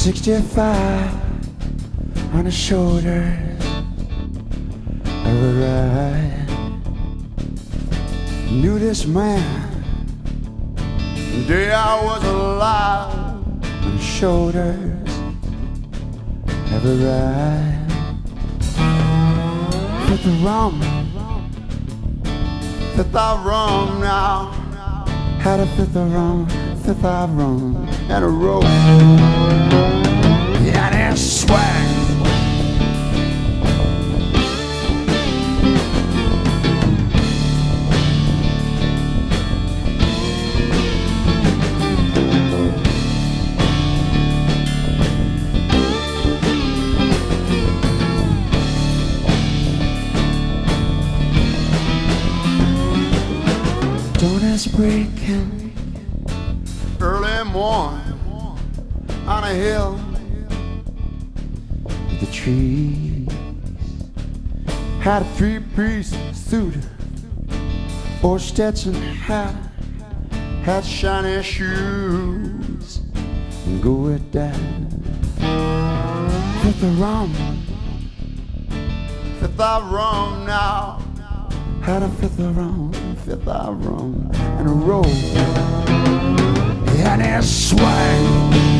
65 on his shoulders of a ride. Knew this man the day I was alive on his shoulders of a ride. Fifth of rum, fifth of rum now. Had a fifth of rum, fifth of rum, and a rope. Don't ask breaking early morning on a hill with the trees. Had a three-piece suit or Stetson hat, had shiny shoes. And go with that. Fifth of rum, fifth of rum now. Had a fifth rum, fifth rum, and a roll. And a swag.